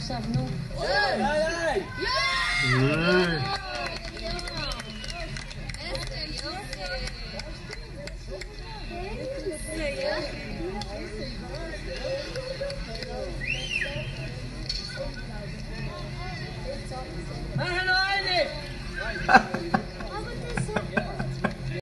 stap nog. ja.